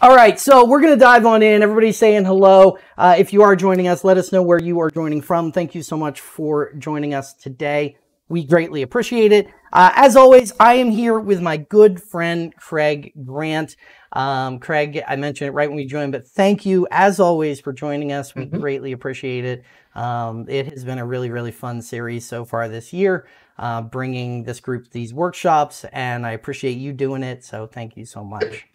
All right, so we're going to dive on in. Everybody's saying hello. Uh, if you are joining us, let us know where you are joining from. Thank you so much for joining us today. We greatly appreciate it. Uh, as always, I am here with my good friend Craig Grant. Um, Craig, I mentioned it right when we joined, but thank you as always for joining us. We Mhm. greatly appreciate it. Um, it has been a really, really fun series so far this year, uh, bringing this group these workshops, and I appreciate you doing it. So thank you so much.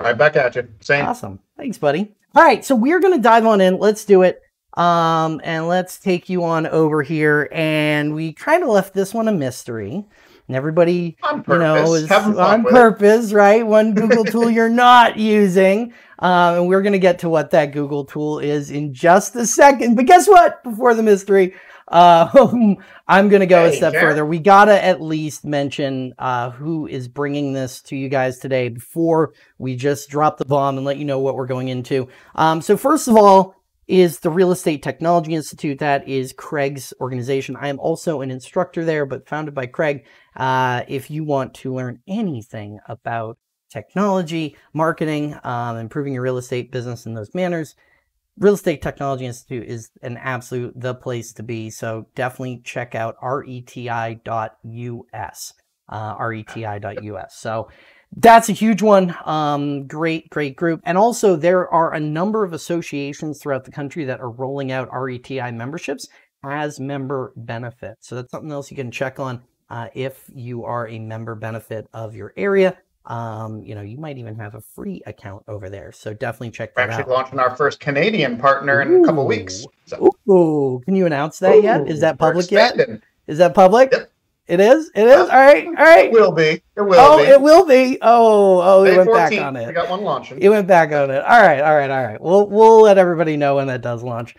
Right back at you. Same. Awesome. Thanks, buddy. All right, so we're going to dive on in. Let's do it. Um, and let's take you on over here. And we kind of left this one a mystery. And everybody, On you know, is on with it. purpose, right? One Google tool you're not using. Um, and we're going to get to what that Google tool is in just a second. But guess what? Before the mystery, uh, I'm going to go a step further. We got to at least mention uh, who is bringing this to you guys today before we just drop the bomb and let you know what we're going into. Um, so, first of all, is the Real Estate Technology Institute. That is Craig's organization. I am also an instructor there, but founded by Craig. Uh, if you want to learn anything about technology, marketing, um, improving your real estate business in those manners, Real Estate Technology Institute is an absolute the place to be. So definitely check out reti.us. Uh, reti.us. So that's a huge one. Um, great, great group. And also, there are a number of associations throughout the country that are rolling out RETI memberships as member benefits. So that's something else you can check on uh, if you are a member benefit of your area. Um, you know, you might even have a free account over there. So definitely check We're that actually out. launching our first Canadian partner in a couple weeks. So, Ooh, can you announce that yet? Is that public yet? Is that public? Yep. It is. It is. All right. All right. It will be. It will oh, be. it will be. Oh, oh, it May went back 14th, on We it. got one launching. It went back on it. All right. All right. All right. We'll we'll let everybody know when that does launch.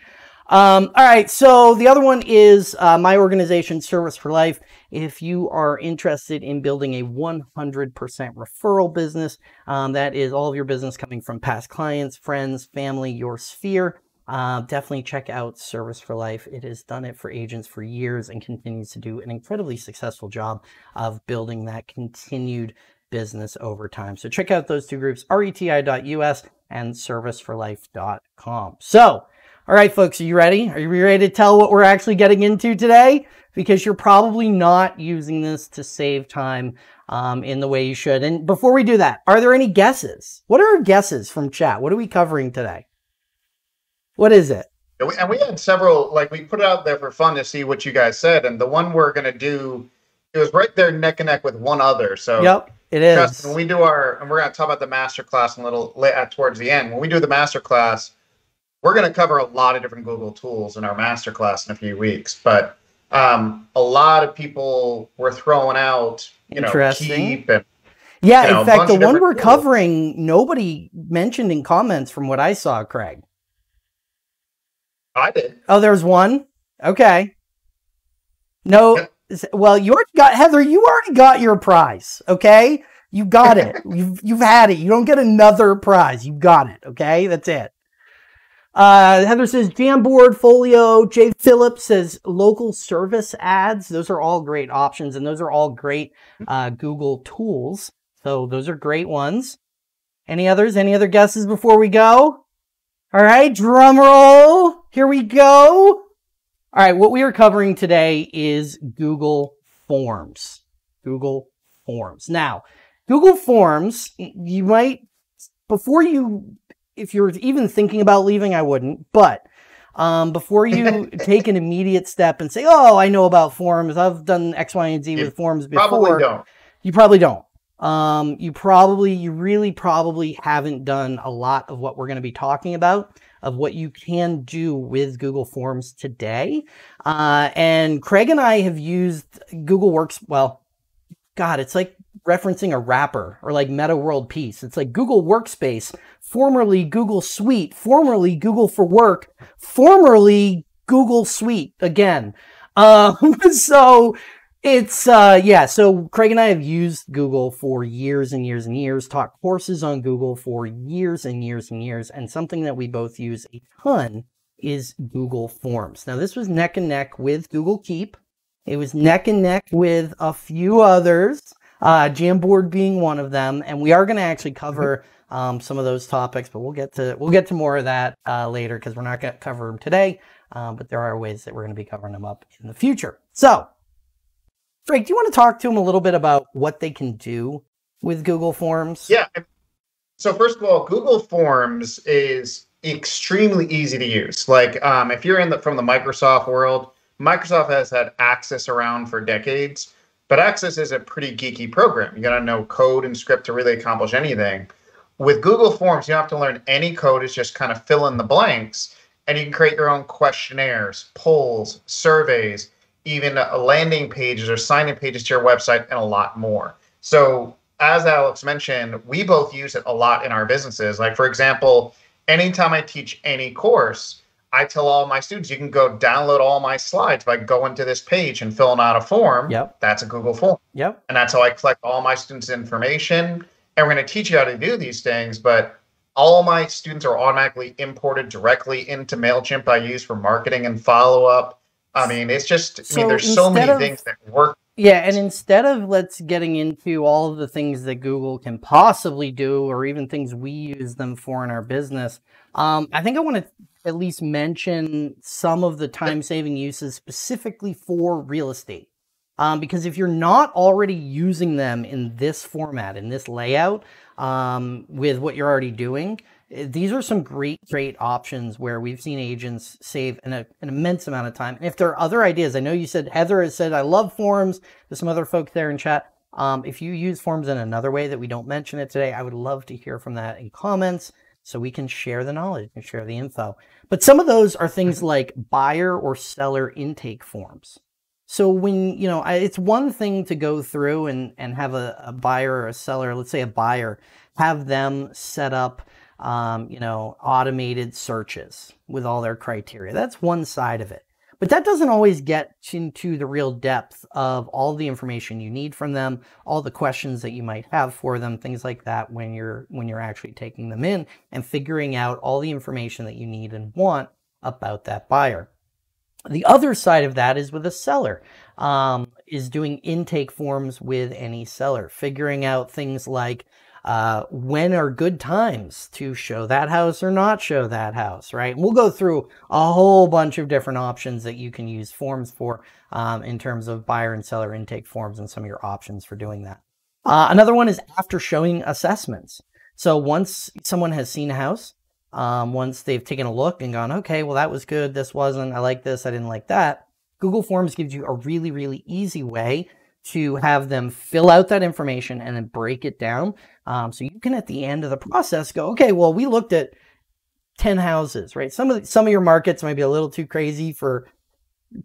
Um, all right. So the other one is uh, my organization, Service for Life. If you are interested in building a 100% referral business, um, that is all of your business coming from past clients, friends, family, your sphere. Uh, definitely check out Service for Life. It has done it for agents for years and continues to do an incredibly successful job of building that continued business over time. So check out those two groups, reti.us and serviceforlife.com. So, all right, folks, are you ready? Are you ready to tell what we're actually getting into today? Because you're probably not using this to save time um, in the way you should. And before we do that, are there any guesses? What are our guesses from chat? What are we covering today? What is it? And we- and we had several, like we put it out there for fun to see what you guys said. And the one we're going to do, it was right there neck and neck with one other. So, Yep, It is. trust is. when we do our, and we're going to talk about the master class a little at towards the end. When we do the master class, we're going to cover a lot of different Google tools in our master class in a few weeks. But um, a lot of people were throwing out, you know, Interesting. keep and Yeah, you know, in fact, the one we're tools. covering, nobody mentioned in comments from what I saw, Craig. I did. Oh, there's one. Okay. No. Well, you already got Heather. You already got your prize. Okay, you got it. you've you've had it. You don't get another prize. You got it. Okay, that's it. Uh, Heather says Jamboard, Folio. Jay Phillips says local service ads. Those are all great options, and those are all great uh, Google tools. So those are great ones. Any others? Any other guesses before we go? All right, drum roll. Here we go. All right, what we are covering today is Google Forms. Google Forms. Now, Google Forms, you might, before you, if you're even thinking about leaving, I wouldn't, but um, before you take an immediate step and say, oh, I know about forms, I've done X, Y, and Z You with forms before. Probably don't. You probably don't. Um, you probably, you really probably haven't done a lot of what we're going to be talking about, of what you can do with Google Forms today. Uh, and Craig and I have used Google Works. Well, God, it's like referencing a rapper or like Metta World Peace. It's like Google Workspace, formerly Google Suite, formerly Google for Work, formerly Google Suite again. Um, so it's uh yeah, so Craig and I have used Google for years and years and years, taught courses on Google for years and years and years, and something that we both use a ton is Google Forms. Now this was neck and neck with Google Keep. It was neck and neck with a few others, uh, Jamboard being one of them, and we are going to actually cover um, some of those topics, but we'll get to we'll get to more of that uh, later because we're not going to cover them today. Um, but there are ways that we're going to be covering them up in the future. So, Frank, do you want to talk to them a little bit about what they can do with Google Forms? Yeah. So first of all, Google Forms is extremely easy to use. Like um, if you're in the from the Microsoft world, Microsoft has had Access around for decades, but Access is a pretty geeky program. You got to know code and script to really accomplish anything. With Google Forms, you don't have to learn any code. It's just kind of fill in the blanks, and you can create your own questionnaires, polls, surveys, even uh, landing pages or sign-in pages to your website, and a lot more. So as Alex mentioned, we both use it a lot in our businesses. Like for example, anytime I teach any course, I tell all my students you can go download all my slides by going to this page and filling out a form. Yep. That's a Google form. Yep. And that's how I collect all my students' information. And we're going to teach you how to do these things, but all my students are automatically imported directly into MailChimp I use for marketing and follow up. I mean, it's just, I mean, there's so many of, things that work. Yeah. And instead of let's getting into all of the things that Google can possibly do, or even things we use them for in our business, um, I think I want to at least mention some of the time saving uses specifically for real estate. Um, because if you're not already using them in this format, in this layout, um, with what you're already doing, eh, these are some great, great options where we've seen agents save an, an, immense amount of time. And if there are other ideas, I know you said Heather has said, I love forms. There's some other folks there in chat. Um, if you use forms in another way that we don't mention it today, I would love to hear from that in comments so we can share the knowledge and share the info. But some of those are things like buyer or seller intake forms. So when, you know, I, it's one thing to go through and, and have a, a buyer or a seller, let's say a buyer, have them set up, um, you know, automated searches with all their criteria. That's one side of it. But that doesn't always get into the real depth of all the information you need from them, all the questions that you might have for them, things like that when you're when you're actually taking them in and figuring out all the information that you need and want about that buyer. The other side of that is with a seller, um, is doing intake forms with any seller, figuring out things like uh, when are good times to show that house or not show that house, right? And we'll go through a whole bunch of different options that you can use forms for um, in terms of buyer and seller intake forms and some of your options for doing that. Uh, another one is after showing assessments. So once someone has seen a house, um, once they've taken a look and gone, okay, well, that was good. This wasn't. I like this. I didn't like that. Google Forms gives you a really, really easy way to have them fill out that information and then break it down. Um, so you can, at the end of the process, go, okay, well, we looked at 10 houses, right? Some of the, some of your markets might be a little too crazy for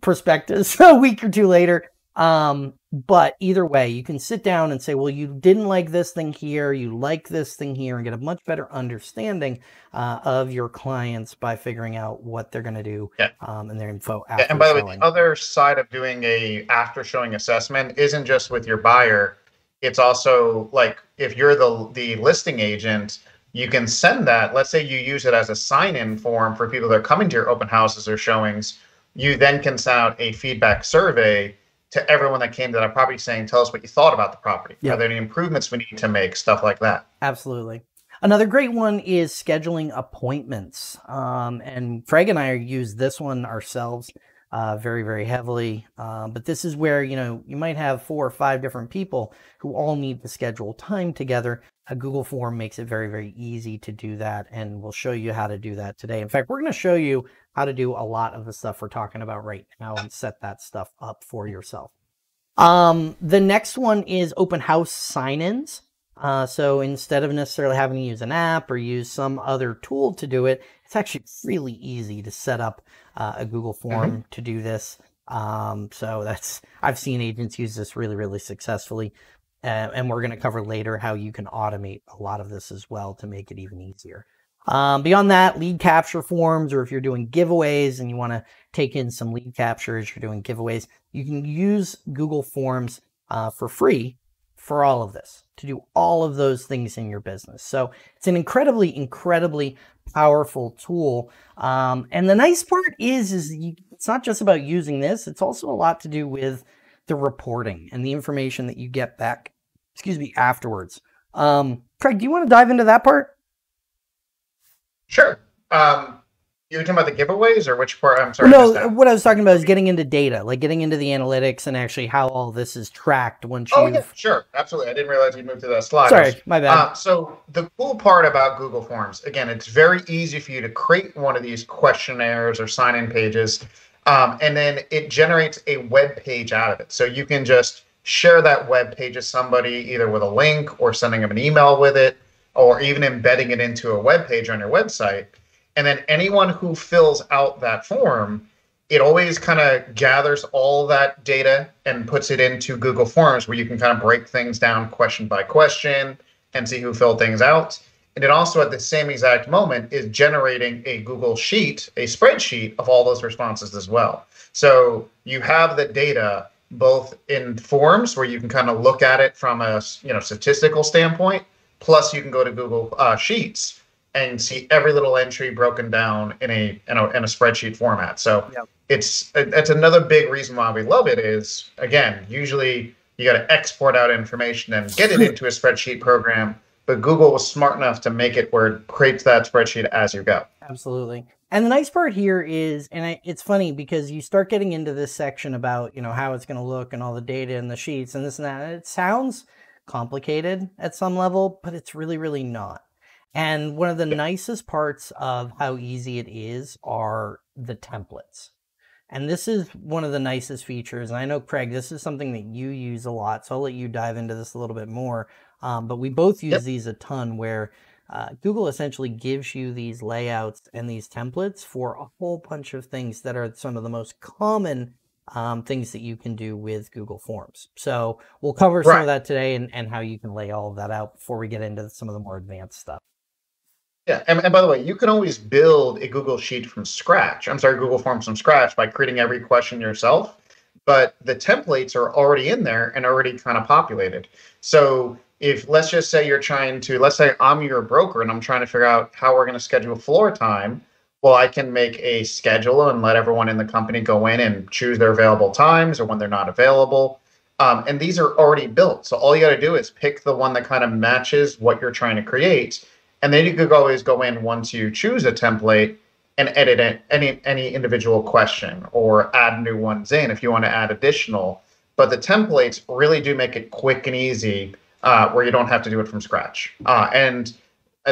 prospectus a week or two later. Um, but either way, you can sit down and say, well, you didn't like this thing here, you like this thing here, and get a much better understanding uh, of your clients by figuring out what they're going to do yeah. um, and their info. After Yeah, and by the way, the other side of doing a after showing assessment isn't just with your buyer. It's also like if you're the the listing agent, you can send that. Let's say you use it as a sign-in form for people that are coming to your open houses or showings. You then can send out a feedback survey to everyone that came to that property saying, tell us what you thought about the property. Yep. Are there any improvements we need to make? Stuff like that. Absolutely. Another great one is scheduling appointments. Um, and Craig and I use this one ourselves uh, very, very heavily. Uh, but this is where, you know, you might have four or five different people who all need to schedule time together. A Google form makes it very, very easy to do that. And we'll show you how to do that today. In fact, we're going to show you how to do a lot of the stuff we're talking about right now and set that stuff up for yourself. Um, the next one is open house sign-ins. Uh, so instead of necessarily having to use an app or use some other tool to do it, it's actually really easy to set up uh, a Google form mm-hmm. to do this. Um, so that's I've seen agents use this really, really successfully. Uh, and we're going to cover later how you can automate a lot of this as well to make it even easier. Um, beyond that, lead capture forms, or if you're doing giveaways and you want to take in some lead captures, you're doing giveaways, you can use Google Forms uh, for free for all of this to do all of those things in your business. So it's an incredibly, incredibly powerful tool. Um, and the nice part is, is you, it's not just about using this. It's also a lot to do with the reporting and the information that you get back, excuse me, afterwards. Um, Craig, do you want to dive into that part? Sure. Um, you're talking about the giveaways or which part? I'm sorry. No, what I was talking about is getting into data, like getting into the analytics and actually how all this is tracked once oh, you've. Yeah, sure, absolutely. I didn't realize you moved to that slide. Sorry, my bad. Uh, so the cool part about Google Forms, again, it's very easy for you to create one of these questionnaires or sign-in pages, um, and then it generates a web page out of it. So you can just share that web page with somebody either with a link or sending them an email with it, or even embedding it into a web page on your website and then anyone who fills out that form, it always kind of gathers all that data and puts it into Google Forms where you can kind of break things down question by question and see who filled things out. And it also, at the same exact moment, is generating a Google Sheet, a spreadsheet of all those responses as well. So you have the data both in forms where you can kind of look at it from a you know statistical standpoint, plus you can go to Google uh, Sheets and see every little entry broken down in a in a, in a spreadsheet format. So yep. it's it's another big reason why we love it is again usually you got to export out information and get it into a spreadsheet program. But Google was smart enough to make it where it creates that spreadsheet as you go. Absolutely. And the nice part here is, and I, it's funny because you start getting into this section about, you know, how it's going to look and all the data and the sheets and this and that. And it sounds complicated at some level, but it's really, really not. And one of the nicest parts of how easy it is are the templates. And this is one of the nicest features. And I know, Craig, this is something that you use a lot. So I'll let you dive into this a little bit more. Um, but we both use yep. these a ton where uh, Google essentially gives you these layouts and these templates for a whole bunch of things that are some of the most common um, things that you can do with Google Forms. So we'll cover some right. of that today and, and how you can lay all of that out before we get into some of the more advanced stuff. Yeah, and, and by the way, you can always build a Google Sheet from scratch. I'm sorry, Google Forms from scratch by creating every question yourself. But the templates are already in there and already kind of populated. So if let's just say you're trying to, let's say I'm your broker and I'm trying to figure out how we're going to schedule floor time. Well, I can make a schedule and let everyone in the company go in and choose their available times or when they're not available. Um, and these are already built. So all you got to do is pick the one that kind of matches what you're trying to create and then you could always go in once you choose a template and edit any any individual question or add new ones in if you want to add additional. But the templates really do make it quick and easy uh, where you don't have to do it from scratch. Uh, and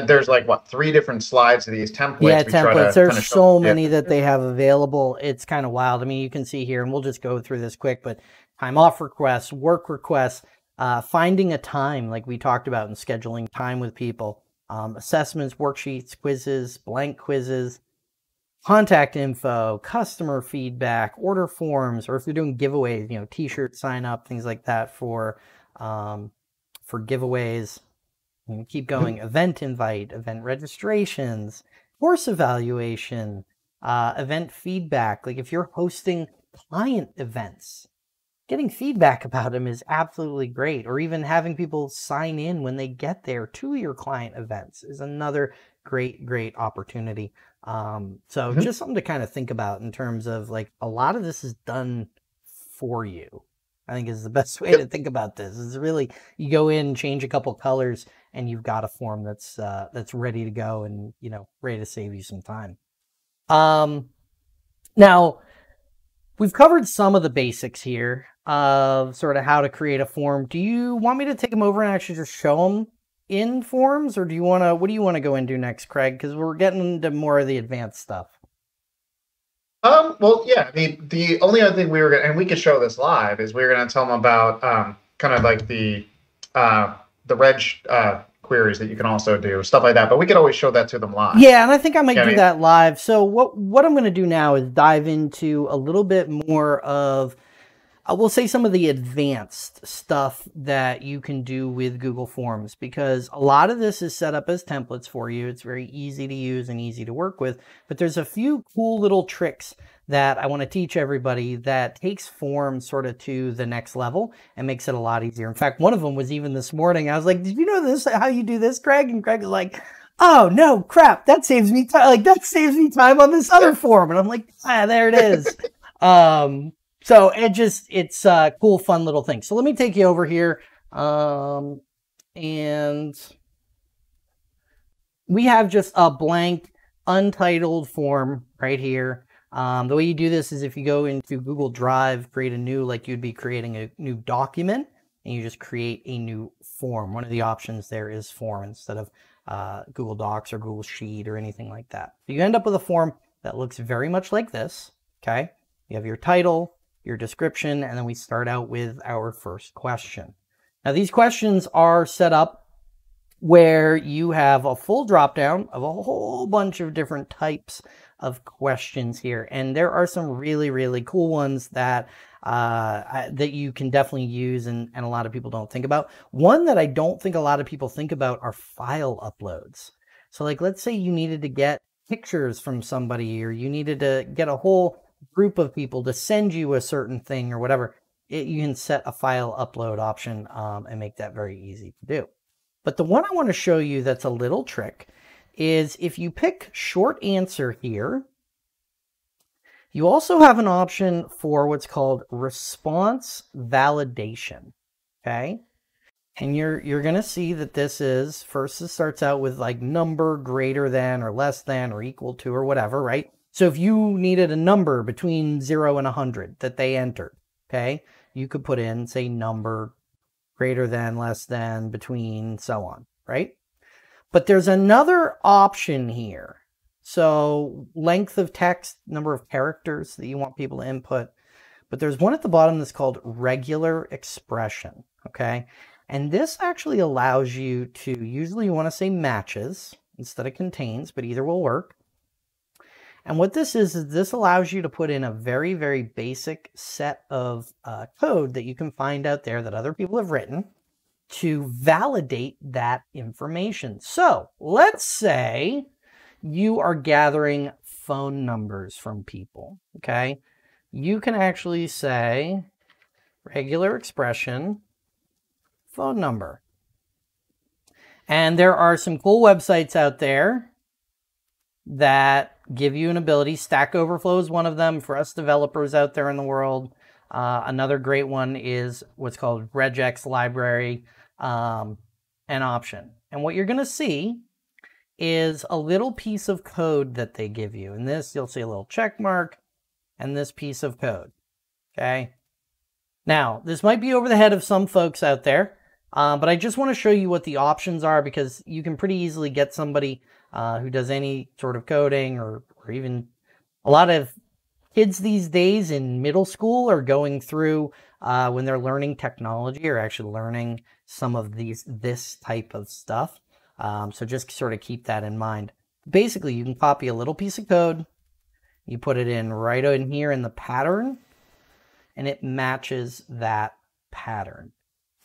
there's like what three different slides of these templates. Yeah, templates. There's so many yeah. that they have available. It's kind of wild. I mean, you can see here, and we'll just go through this quick. But time off requests, work requests, uh, finding a time, like we talked about, and scheduling time with people um, assessments, worksheets, quizzes, blank quizzes, contact info, customer feedback, order forms, or if you're doing giveaways, you know, t-shirt sign up, things like that for um, for giveaways. You keep mm-hmm. going. event invite, event registrations, course evaluation, uh, event feedback. Like if you're hosting client events, getting feedback about them is absolutely great. Or even having people sign in when they get there to your client events is another great, great opportunity. Um, so mm-hmm. just something to kind of think about in terms of like a lot of this is done for you. I think is the best way to think about this. Is really you go in, change a couple colors, and you've got a form that's uh, that's ready to go and you know ready to save you some time. Um, now we've covered some of the basics here of sort of how to create a form. Do you want me to take them over and actually just show them in forms, or do you want to? What do you want to go into next, Craig? Because we're getting into more of the advanced stuff. Um. Well, yeah. Mean, the only other thing we were gonna, and we could show this live is we were going to tell them about um, kind of like the uh, the reg uh, queries that you can also do, stuff like that. But we could always show that to them live. Yeah, and I think I might do I mean? that live. So what what I'm going to do now is dive into a little bit more of I will say some of the advanced stuff that you can do with Google Forms because a lot of this is set up as templates for you. It's very easy to use and easy to work with, but there's a few cool little tricks that I want to teach everybody that takes forms sort of to the next level and makes it a lot easier. In fact, one of them was even this morning. I was like, "Did you know this? How you do this, Craig?" And Craig was like, "Oh no, crap! That saves me time. Like that saves me time on this other form." And I'm like, "Ah, there it is." um, so it just, it's a cool, fun little thing. So let me take you over here. Um, and we have just a blank untitled form right here. Um, the way you do this is if you go into Google Drive, create a new, like you'd be creating a new document, and you just create a new form. One of the options there is form instead of uh, Google Docs or Google Sheet or anything like that. So you end up with a form that looks very much like this, okay? You have your title, your description, and then we start out with our first question. Now these questions are set up where you have a full drop down of a whole bunch of different types of questions here. And there are some really, really cool ones that uh, that you can definitely use and, and a lot of people don't think about. One that I don't think a lot of people think about are file uploads. So like, let's say you needed to get pictures from somebody or you needed to get a whole group of people to send you a certain thing or whatever. It, you can set a file upload option um, and make that very easy to do. But the one I want to show you that's a little trick is if you pick short answer here, you also have an option for what's called response validation, okay? And you're you're going to see that this is first it starts out with like number greater than or less than or equal to or whatever, right? So if you needed a number between 0 and 100 that they entered, okay? You could put in say number greater than, less than, between, so on, right? But there's another option here so length of text, number of characters that you want people to input. But there's one at the bottom that's called regular expression, okay? And this actually allows you to, usually you want to say matches instead of contains, but either will work. And what this is, is this allows you to put in a very, very basic set of uh, code that you can find out there that other people have written to validate that information. So let's say you are gathering phone numbers from people, okay? You can actually say regular expression phone number. And there are some cool websites out there that give you an ability. Stack Overflow is one of them for us developers out there in the world. Uh, another great one is what's called regex library, um, an option. And what you're going to see is a little piece of code that they give you. And this, you'll see a little check mark and this piece of code. Okay. Now, this might be over the head of some folks out there, uh, but I just want to show you what the options are because you can pretty easily get somebody uh, who does any sort of coding or, or even a lot of kids these days in middle school are going through uh, when they're learning technology or actually learning some of these this type of stuff. Um, so just sort of keep that in mind. Basically, you can copy a little piece of code, you put it in right in here in the pattern, and it matches that pattern.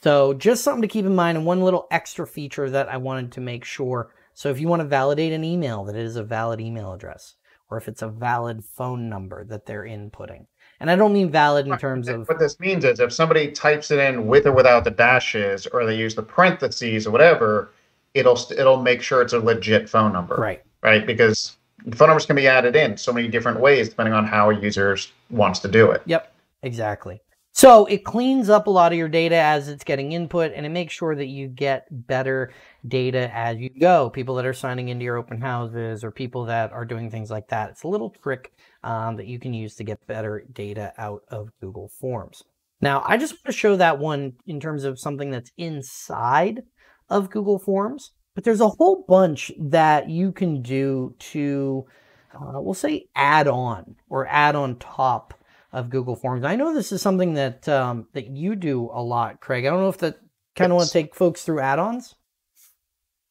So just something to keep in mind and one little extra feature that I wanted to make sure. So if you want to validate an email, that it is a valid email address, or if it's a valid phone number that they're inputting. And I don't mean valid in terms of what this means is if somebody types it in with or without the dashes, or they use the parentheses or whatever, it'll it'll make sure it's a legit phone number. Right. Right. Because phone numbers can be added in so many different ways depending on how a user wants to do it. Yep. Exactly. So it cleans up a lot of your data as it's getting input and it makes sure that you get better data as you go. People that are signing into your open houses or people that are doing things like that. It's a little trick um, that you can use to get better data out of Google Forms. Now, I just want to show that one in terms of something that's inside of Google Forms, but there's a whole bunch that you can do to, uh, we'll say, add on or add on top of Google Forms. I know this is something that um, that you do a lot, Craig. I don't know if that kind of want to take folks through add-ons.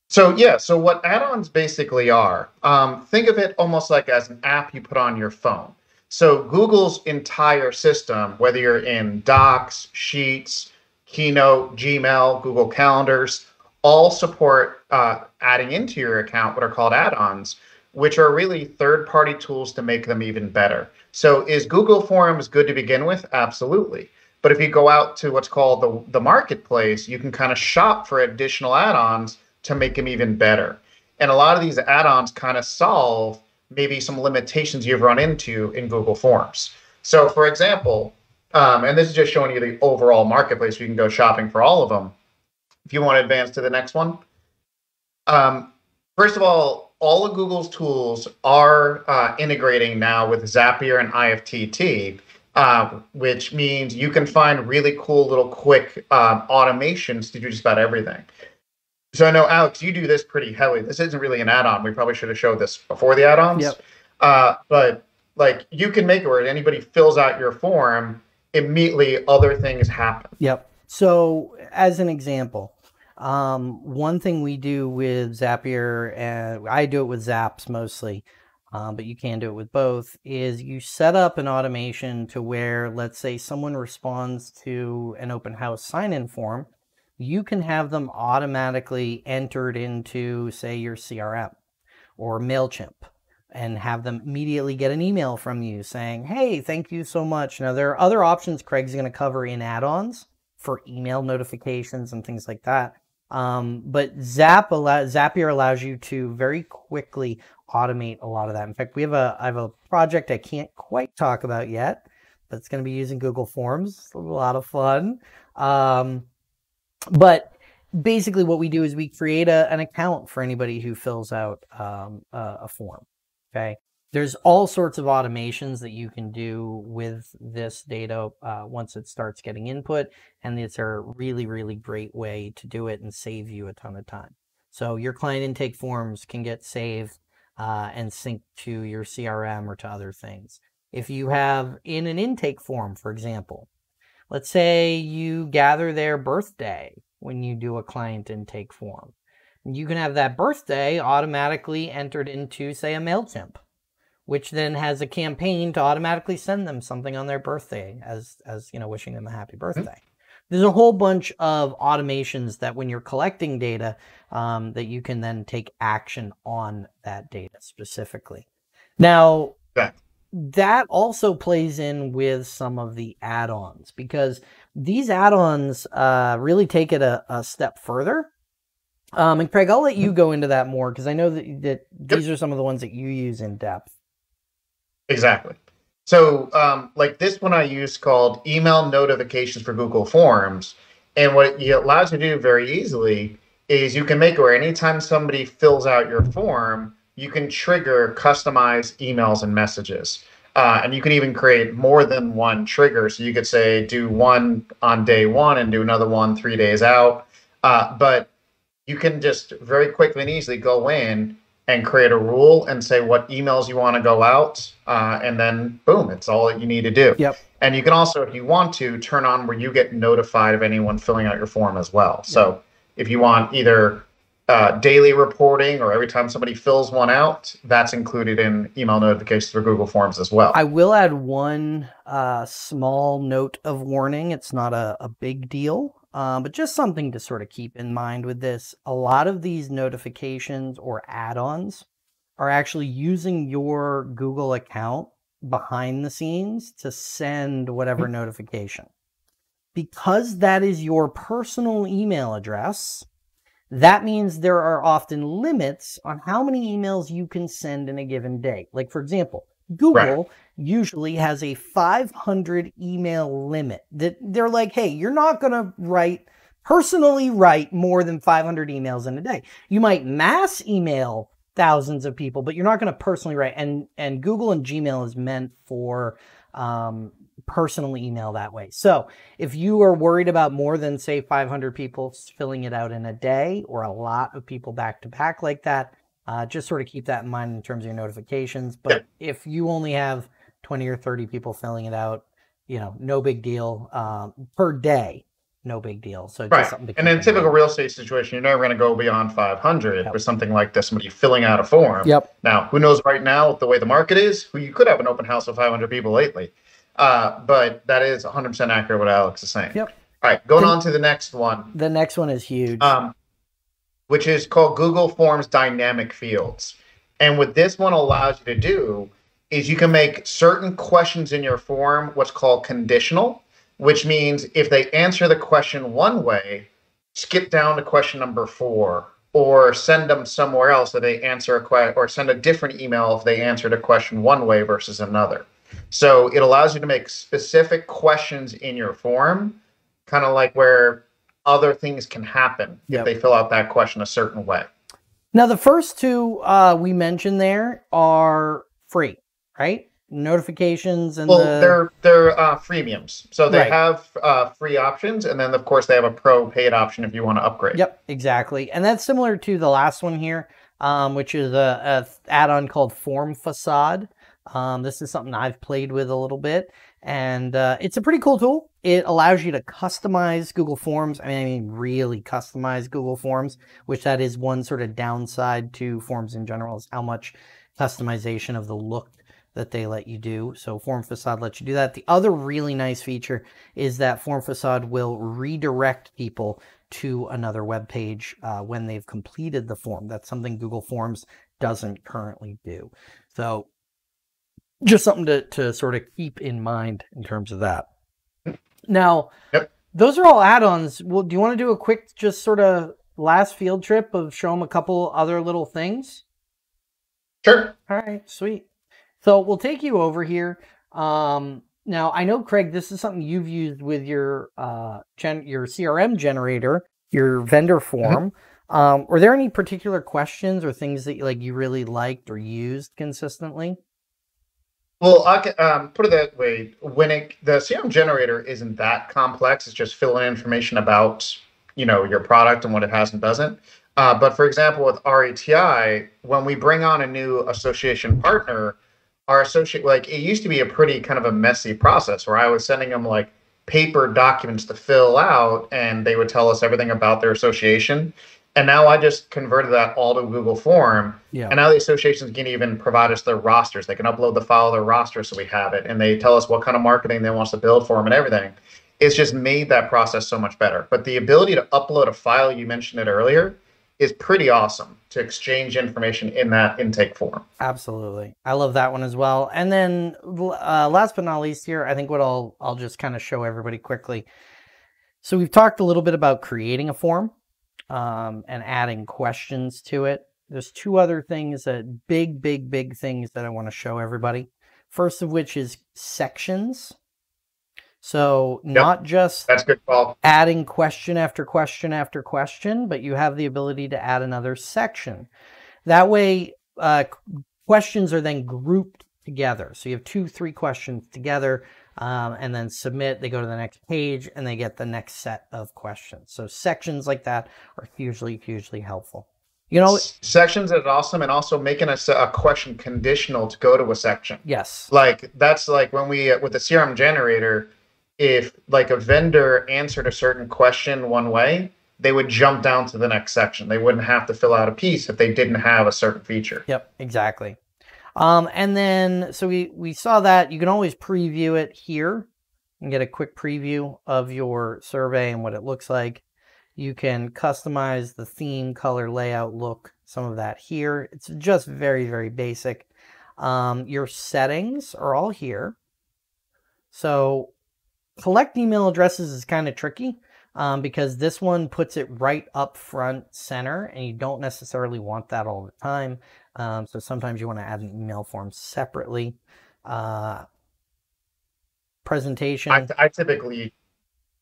So yeah, so what add-ons basically are, um, think of it almost like as an app you put on your phone. So Google's entire system, whether you're in Docs, Sheets, Keynote, Gmail, Google Calendars, all support uh, adding into your account what are called add-ons, which are really third-party tools to make them even better. So is Google Forms good to begin with? Absolutely. But if you go out to what's called the, the marketplace, you can kind of shop for additional add-ons to make them even better. And a lot of these add-ons kind of solve maybe some limitations you've run into in Google Forms. So for example, um, and this is just showing you the overall marketplace, you can go shopping for all of them if you want to advance to the next one. Um, first of all, all of Google's tools are uh, integrating now with Zapier and IFTTT, uh, which means you can find really cool little quick um, automations to do just about everything. So I know Alex, you do this pretty heavily. This isn't really an add-on. We probably should have showed this before the add-ons. Yep. Uh, but like you can make it where anybody fills out your form, immediately other things happen. Yep. So as an example, um, one thing we do with Zapier, and I do it with Zaps mostly, um, but you can do it with both, is you set up an automation to where, let's say, someone responds to an open house sign in form, you can have them automatically entered into, say, your CRM or MailChimp and have them immediately get an email from you saying, hey, thank you so much. Now, there are other options Craig's going to cover in add ons for email notifications and things like that. Um, but Zap allow, Zapier allows you to very quickly automate a lot of that. In fact, we have a I have a project I can't quite talk about yet, but it's going to be using Google Forms. A lot of fun. Um, but basically, what we do is we create a, an account for anybody who fills out um, a, a form. Okay. There's all sorts of automations that you can do with this data uh, once it starts getting input, and it's a really, really great way to do it and save you a ton of time. So your client intake forms can get saved uh, and synced to your CRM or to other things. If you have in an intake form, for example, let's say you gather their birthday when you do a client intake form. You can have that birthday automatically entered into, say, a MailChimp which then has a campaign to automatically send them something on their birthday as as you know wishing them a happy mm-hmm. birthday mm-hmm. there's a whole bunch of automations that when you're collecting data um, that you can then take action on that data specifically now yeah. that also plays in with some of the add-ons because these add-ons uh, really take it a, a step further um, and Craig, I'll let you mm-hmm. go into that more because I know that, that these are some of the ones that you use in depth. Exactly. So, um, like this one I use called email notifications for Google Forms. And what it allows you to do very easily is you can make where anytime somebody fills out your form, you can trigger customized emails and messages. Uh, and you can even create more than one trigger. So you could say do one on day one and do another one three days out. Uh, but you can just very quickly and easily go in and create a rule and say what emails you want to go out, uh, and then boom, it's all that you need to do. Yep. And you can also, if you want to, turn on where you get notified of anyone filling out your form as well. So if you want either uh, daily reporting or every time somebody fills one out, that's included in email notifications for Google Forms as well. I will add one uh, small note of warning. It's not a, a big deal. Um, but just something to sort of keep in mind with this. A lot of these notifications or add-ons are actually using your Google account behind the scenes to send whatever mm-hmm. notification. Because that is your personal email address, that means there are often limits on how many emails you can send in a given day. Like, for example, Google right. Usually has a 500 email limit that they're like, hey, you're not going to write, personally write more than 500 emails in a day. You might mass email thousands of people, but you're not going to personally write. And, and Google and Gmail is meant for um, personal email that way. So if you are worried about more than, say, 500 people filling it out in a day or a lot of people back to back like that, uh, just sort of keep that in mind in terms of your notifications. But if you only have 20 or 30 people filling it out, you know, no big deal um, per day. No big deal. So right. and in a typical real estate situation, you're never going to go beyond 500 yep. with something like this. Somebody filling out a form. Yep. Now, who knows right now the way the market is? Who you could have an open house of 500 people lately. Uh, but that is 100% accurate what Alex is saying. Yep. All right, going the, on to the next one. The next one is huge. Um, which is called Google Forms Dynamic Fields. And what this one allows you to do is you can make certain questions in your form what's called conditional, which means if they answer the question one way, skip down to question number four or send them somewhere else that they answer a question or send a different email if they answered a question one way versus another. So it allows you to make specific questions in your form, kind of like where other things can happen yep. if they fill out that question a certain way. Now, the first two uh, we mentioned there are free, right? Notifications and Well, the they're they're uh, freemiums, so they Right. have uh, free options, and then of course they have a pro paid option if you want to upgrade. Yep, exactly. And that's similar to the last one here, um, which is a, a add-on called Form Facade. Um, this is something I've played with a little bit, and uh, it's a pretty cool tool. It allows you to customize Google Forms. I mean, I mean, really customize Google Forms, which that is one sort of downside to forms in general is how much customization of the look that they let you do. So Form Facade lets you do that. The other really nice feature is that Form Facade will redirect people to another web page uh, when they've completed the form. That's something Google Forms doesn't currently do. So just something to, to sort of keep in mind in terms of that. Now, Yep. those are all add-ons. Well, do you want to do a quick, just sort of last field trip of show them a couple other little things? Sure. All right, sweet. So we'll take you over here. Um, now I know Craig, this is something you've used with your uh, gen- your CRM generator, your vendor form. Um, were there any particular questions or things that like you really liked or used consistently? Well, I can um, put it that way. When it, the CRM generator isn't that complex, it's just filling in information about you know your product and what it has and doesn't. Uh, but for example, with RETI, when we bring on a new association partner, our associate like it used to be a pretty kind of a messy process where I was sending them like paper documents to fill out, and they would tell us everything about their association. And now I just converted that all to Google Form, Yeah. and now the associations can even provide us their rosters. They can upload the file of their roster so we have it, and they tell us what kind of marketing they want us to build for them and everything. It's just made that process so much better. But the ability to upload a file, you mentioned it earlier, is pretty awesome to exchange information in that intake form. Absolutely. I love that one as well. And then uh, last but not least here, I think what I'll I'll just kind of show everybody quickly. So we've talked a little bit about creating a form um, and adding questions to it. There's two other things that big, big, big things that I want to show everybody. First of which is sections. So not just That's good call. adding question after question after question, but you have the ability to add another section. That way, uh, questions are then grouped together. So you have two, three questions together, um, and then submit. They go to the next page, and they get the next set of questions. So sections like that are hugely, hugely helpful. You know, sections is awesome, and also making a, a question conditional to go to a section. yes, Like that's like when we with the CRM generator, if like a vendor answered a certain question one way, they would jump down to the next section. They wouldn't have to fill out a piece if they didn't have a certain feature. Yep, exactly. Um, and then, so we, we saw that you can always preview it here and get a quick preview of your survey and what it looks like. You can customize the theme, color, layout, look, some of that here. It's just very, very basic. Um, your settings are all here. So collect email addresses is kind of tricky um, because this one puts it right up front center and you don't necessarily want that all the time. Um, so sometimes you want to add an email form separately. Uh, presentation. I, I typically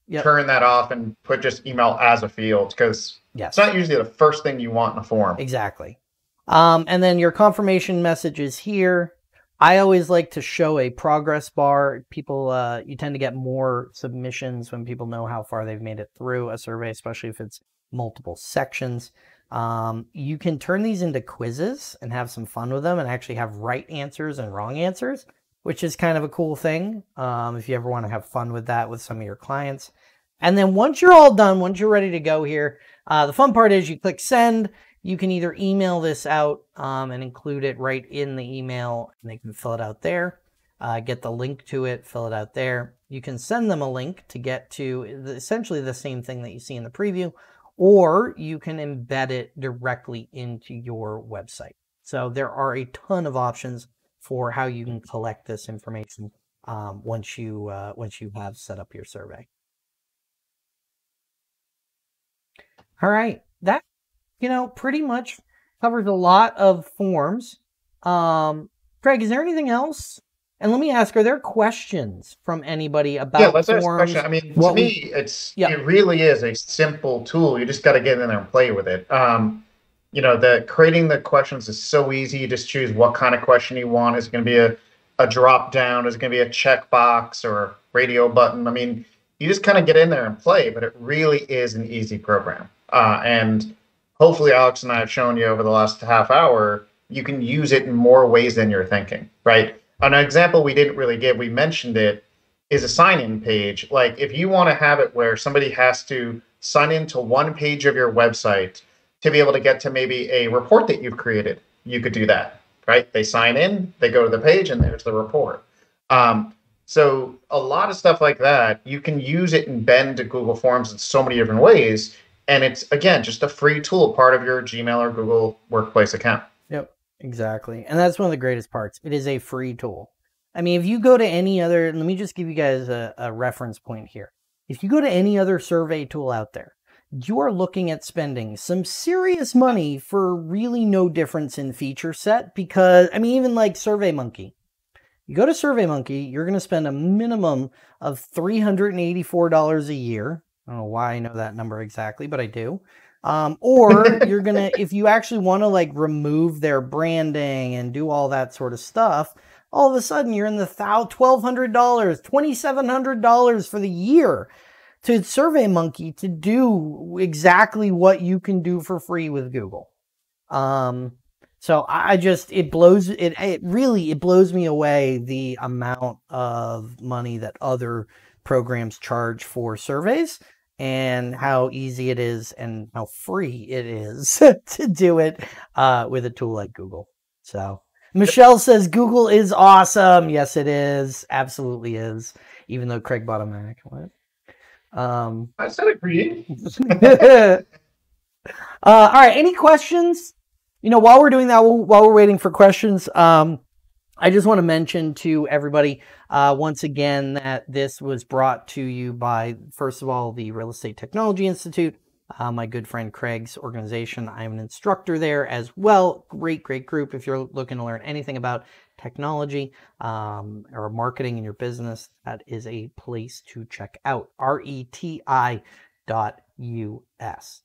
Yep. turn that off and put just email as a field because yes. it's not usually the first thing you want in a form. Exactly. Um, and then your confirmation message is here. I always like to show a progress bar. People, uh, you tend to get more submissions when people know how far they've made it through a survey, especially if it's multiple sections. Um, you can turn these into quizzes and have some fun with them and actually have right answers and wrong answers, which is kind of a cool thing. Um, if you ever want to have fun with that with some of your clients. And then once you're all done, once you're ready to go here, uh, the fun part is you click send. You can either email this out um, and include it right in the email, and they can fill it out there. Uh, get the link to it, fill it out there. You can send them a link to get to essentially the same thing that you see in the preview, or you can embed it directly into your website. So there are a ton of options for how you can collect this information um, once you uh, once you have set up your survey. All right, that you know pretty much covers a lot of forms. Um, Craig, is there anything else? And let me ask: Are there questions from anybody about yeah, let's ask a forms? question. I mean, what to we- me, it's Yeah. it really is a simple tool. You just got to get in there and play with it. Um, you know, the creating the questions is so easy. You just choose what kind of question you want. Is it going to be a, a drop down? Is it going to be a checkbox or radio button? I mean, you just kind of get in there and play, but it really is an easy program. Uh, and hopefully, Alex and I have shown you over the last half hour, you can use it in more ways than you're thinking, right? An example we didn't really give, we mentioned it, is a sign in page. Like if you want to have it where somebody has to sign into one page of your website to be able to get to maybe a report that you've created, you could do that, right? They sign in, they go to the page, and there's the report. Um, so a lot of stuff like that, you can use it and bend to Google Forms in so many different ways. And it's again just a free tool, part of your Gmail or Google Workspace account. Yep, exactly. And that's one of the greatest parts. It is a free tool. I mean, if you go to any other, let me just give you guys a, a reference point here. If you go to any other survey tool out there, you are looking at spending some serious money for really no difference in feature set because, I mean, even like SurveyMonkey. You go to SurveyMonkey, you're going to spend a minimum of $384 a year. I don't know why I know that number exactly, but I do. Um, or you're to, if you actually want to like remove their branding and do all that sort of stuff, all of a sudden you're in the $1,200, $2,700 for the year to SurveyMonkey to do exactly what you can do for free with Google. Um, so I just it blows it it really it blows me away the amount of money that other programs charge for surveys and how easy it is and how free it is to do it uh, with a tool like Google. So Michelle says Google is awesome. Yes, it is. Absolutely is. Even though Craig bought a Mac. What? Um, I said agree. uh, all right. Any questions? You know, while we're doing that, while we're waiting for questions, um, I just want to mention to everybody uh, once again that this was brought to you by, first of all, the Real Estate Technology Institute, uh, my good friend Craig's organization. I'm an instructor there as well. Great, great group. If you're looking to learn anything about technology um, or marketing in your business, that is a place to check out. R-E-T-I dot U-S.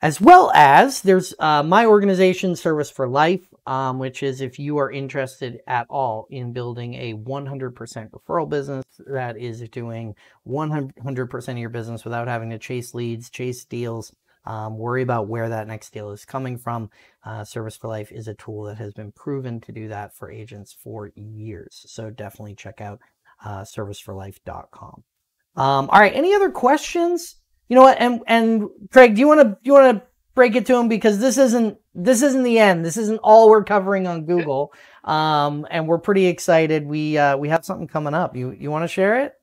As well as there's uh, my organization, Service for Life, um, which is if you are interested at all in building a 100% referral business that is doing 100% of your business without having to chase leads, chase deals, um, worry about where that next deal is coming from. Uh, Service for Life is a tool that has been proven to do that for agents for years. So definitely check out uh, serviceforlife.com. Um, all right, any other questions? You know what? And and Craig, do you want to do you want to break it to him because this isn't this isn't the end. This isn't all we're covering on Google. Um, and we're pretty excited. We uh, we have something coming up. You you want to share it?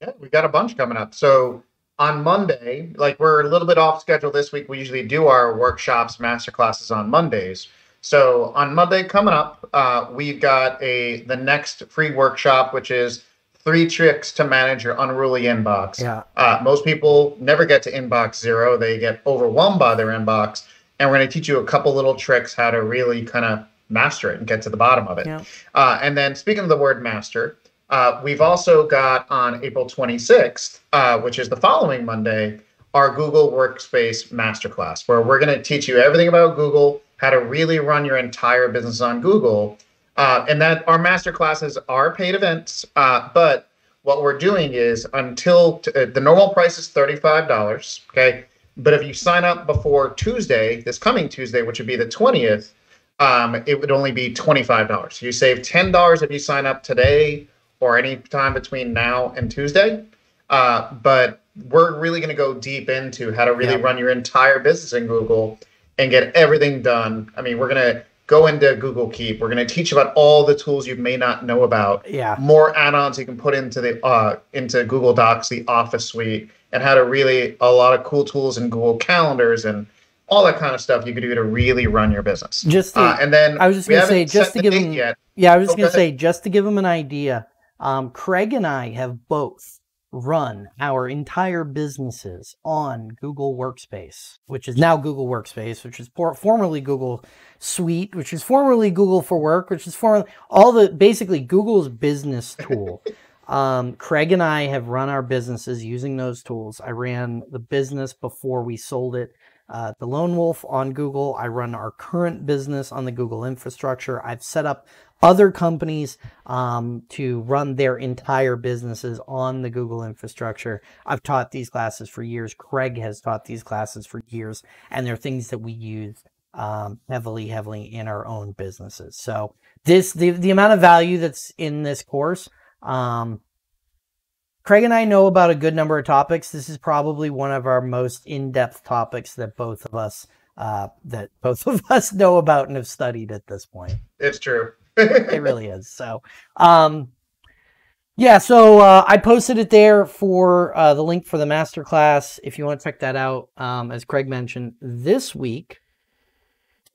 Yeah, we got a bunch coming up. So on Monday, like we're a little bit off schedule this week. We usually do our workshops, master classes on Mondays. So on Monday coming up, uh, we've got a the next free workshop, which is three tricks to manage your unruly inbox. Yeah. Uh, most people never get to inbox zero. They get overwhelmed by their inbox. And we're going to teach you a couple little tricks how to really kind of master it and get to the bottom of it. Yeah. Uh, and then speaking of the word master, uh, we've also got on April 26th, uh, which is the following Monday, our Google Workspace Masterclass, where we're going to teach you everything about Google, how to really run your entire business on Google, uh, and that our master classes are paid events, uh, but what we're doing is until t- uh, the normal price is $35. Okay. But if you sign up before Tuesday, this coming Tuesday, which would be the 20th, um, it would only be $25. You save $10 if you sign up today or any time between now and Tuesday. Uh, but we're really going to go deep into how to really yeah. run your entire business in Google and get everything done. I mean, we're going to go into Google Keep. We're going to teach about all the tools you may not know about. Yeah. More add-ons you can put into the uh, into Google Docs, the Office suite, and how to really a lot of cool tools in Google Calendars and all that kind of stuff you could do to really run your business. Just to, uh, and then I was just going to say just to give them yet. Yeah, I was just going to say just to give them an idea. Um, Craig and I have both run our entire businesses on Google Workspace, which is now Google Workspace, which is por- formerly Google Suite, which is formerly Google for Work, which is formerly all the basically Google's business tool. um, Craig and I have run our businesses using those tools. I ran the business before we sold it uh, the lone wolf on Google. I run our current business on the Google infrastructure. I've set up other companies um, to run their entire businesses on the Google infrastructure. I've taught these classes for years. Craig has taught these classes for years, and they're things that we use um, heavily, heavily in our own businesses. So this the the amount of value that's in this course. Um, Craig and I know about a good number of topics. This is probably one of our most in-depth topics that both of us uh, that both of us know about and have studied at this point. It's true. It really is. So, um, yeah, so uh, I posted it there for uh, the link for the masterclass if you want to check that out. Um, as Craig mentioned, this week,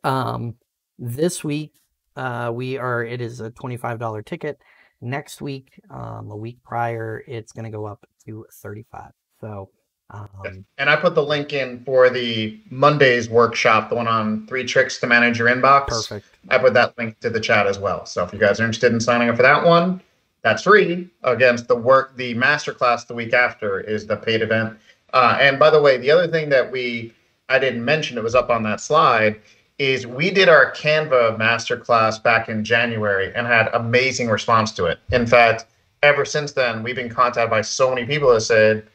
um, this week uh, we are. It is a twenty-five dollar ticket. Next week, um, a week prior, it's going to go up to thirty-five. So. Um, and I put the link in for the Monday's workshop, the one on three tricks to manage your inbox. Perfect. I put that link to the chat as well. So if you guys are interested in signing up for that one, that's free. Against the work, the masterclass the week after is the paid event. Uh, and by the way, the other thing that we I didn't mention, it was up on that slide, is we did our Canva masterclass back in January and had amazing response to it. In fact, ever since then, we've been contacted by so many people that said,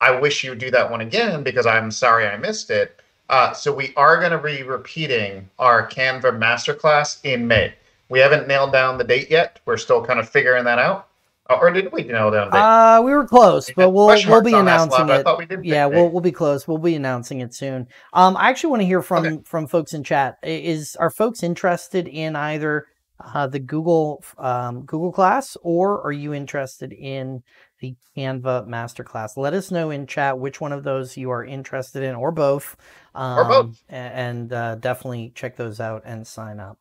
I wish you would do that one again because I'm sorry I missed it. Uh, so we are going to be repeating our Canva masterclass in May. We haven't nailed down the date yet. We're still kind of figuring that out. Uh, or did we nail down? Date? Uh, we were close, but we'll we'll be announcing it. We yeah, we'll we'll be close. We'll be announcing it soon. Um, I actually want to hear from okay. from folks in chat. Is are folks interested in either uh, the Google um, Google class or are you interested in the Canva masterclass? Let us know in chat which one of those you are interested in, or both. Um, or both. And uh, definitely check those out and sign up.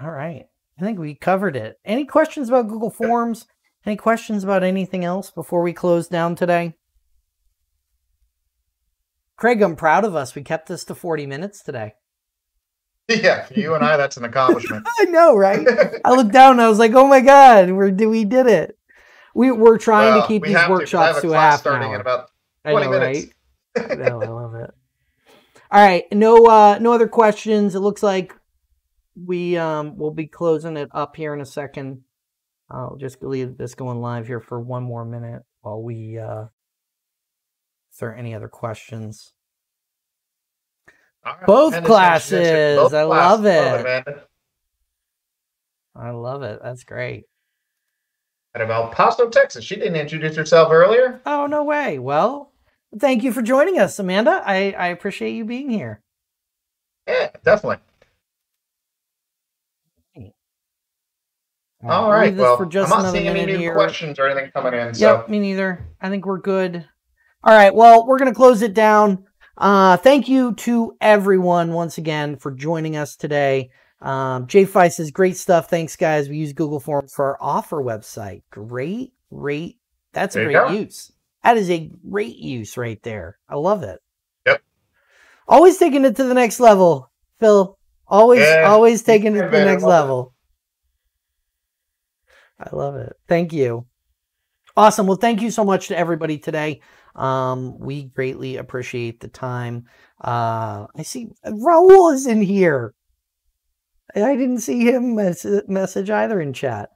All right. I think we covered it. Any questions about Google Forms? Any questions about anything else before we close down today? Craig, I'm proud of us. We kept this to 40 minutes today. Yeah, for you and I, that's an accomplishment. I know, right? I looked down and I was like, "Oh my god, we're we did it." We we're trying well, to keep these workshops to, to a half starting hour. about I know, minutes. right? no, I love it. All right, no, uh, no other questions. It looks like we um will be closing it up here in a second. I'll just leave this going live here for one more minute while we uh. Is there are any other questions? Right. Both classes. Both I love it. Love it I love it. That's great. Out of El Paso, Texas. She didn't introduce herself earlier. Oh, no way. Well, thank you for joining us, Amanda. I, I appreciate you being here. Yeah, definitely. All right. Well, for just I'm not seeing any new here. questions or anything coming in. So. Yep, me neither. I think we're good. All right. Well, we're going to close it down. Uh, thank you to everyone once again for joining us today. Um, Jay Fi says, great stuff. Thanks, guys. We use Google Forms for our offer website. Great, great. That's a great use. That is a great use right there. I love it. Yep. Always taking it to the next level, Phil. Always, yeah. always taking it to the next level. It. I love it. Thank you. Awesome. Well, thank you so much to everybody today. Um, we greatly appreciate the time. Uh, I see Raul is in here. I didn't see him mes- message either in chat.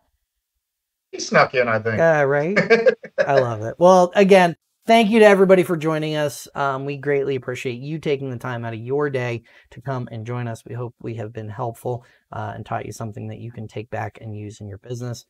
He snuck in, I think. Yeah, right. I love it. Well, again, thank you to everybody for joining us. Um, we greatly appreciate you taking the time out of your day to come and join us. We hope we have been helpful uh, and taught you something that you can take back and use in your business.